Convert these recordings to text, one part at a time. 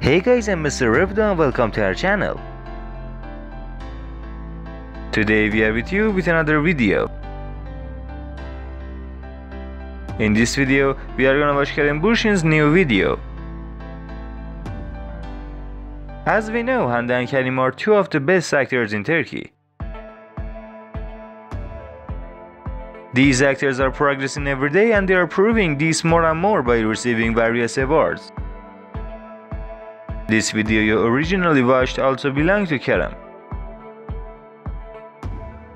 Hey guys, I'm Mr. Revdeo and welcome to our channel. Today we are with you with another video. In this video, we are gonna watch Kerem Bürsin's new video. As we know, Hande and Kerem are two of the best actors in Turkey. These actors are progressing every day and they are proving this more and more by receiving various awards. This video you originally watched also belonged to Kerem.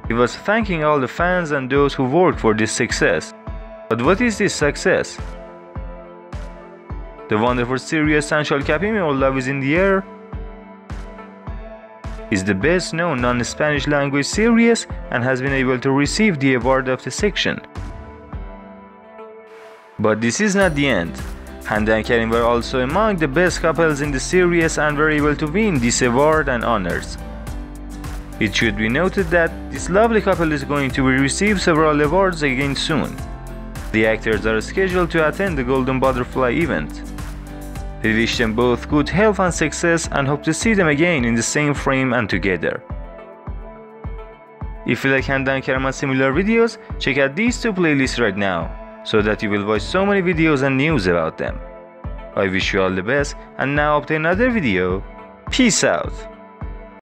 He was thanking all the fans and those who worked for this success. But what is this success? The wonderful series Sen Çal Kapımı or Love is in the Air is the best known non-Spanish language series and has been able to receive the award of the section. But this is not the end. Hande and Kerem were also among the best couples in the series and were able to win this award and honors. It should be noted that this lovely couple is going to receive several awards again soon. The actors are scheduled to attend the Golden Butterfly event. We wish them both good health and success and hope to see them again in the same frame and together. If you like Hande and Kerem similar videos, check out these two playlists right now so that you will watch so many videos and news about them. I wish you all the best and now up to another video. Peace out.